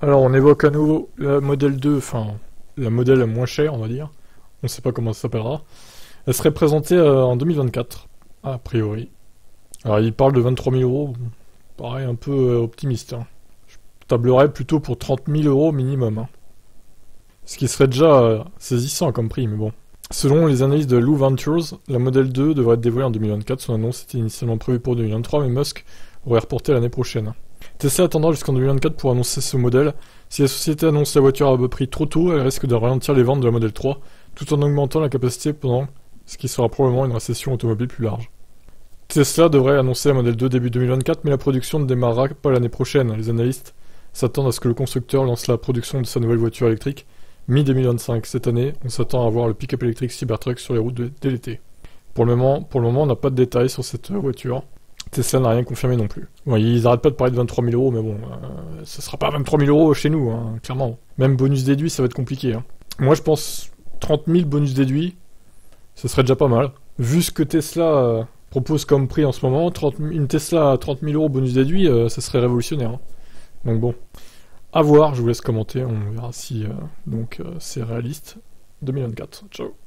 Alors on évoque à nouveau la modèle 2, enfin la modèle moins chère on va dire. On ne sait pas comment ça s'appellera. Elle serait présentée euh, en 2024, a priori. Alors il parle de 23 000 euros, pareil un peu euh, optimiste. Hein. Je tablerais plutôt pour 30 000 euros minimum. Hein. Ce qui serait déjà euh, saisissant comme prix, mais bon. Selon les analyses de Lou Ventures, la modèle 2 devrait être dévoilée en 2024. Son annonce était initialement prévue pour 2023, mais Musk aurait reporté l'année prochaine. Tesla attendra jusqu'en 2024 pour annoncer ce modèle. Si la société annonce la voiture à bas prix trop tôt, elle risque de ralentir les ventes de la modèle 3, tout en augmentant la capacité pendant ce qui sera probablement une récession automobile plus large. Tesla devrait annoncer la modèle 2 début 2024, mais la production ne démarrera pas l'année prochaine. Les analystes s'attendent à ce que le constructeur lance la production de sa nouvelle voiture électrique mi-2025. Cette année, on s'attend à voir le pick-up électrique Cybertruck sur les routes dès l'été. Pour le moment, pour le moment, on n'a pas de détails sur cette voiture. Tesla n'a rien confirmé non plus. ils n'arrêtent pas de parler de 23 000 euros, mais bon, euh, ce sera pas 23 000 euros chez nous, hein, clairement. Même bonus déduit, ça va être compliqué. Hein. Moi, je pense 30 000 bonus déduits, ce serait déjà pas mal. Vu ce que Tesla euh, propose comme prix en ce moment, 30, une Tesla à 30 000 euros bonus déduit, euh, ça serait révolutionnaire. Hein. Donc bon, à voir, je vous laisse commenter, on verra si donc c'est réaliste. 2024. Ciao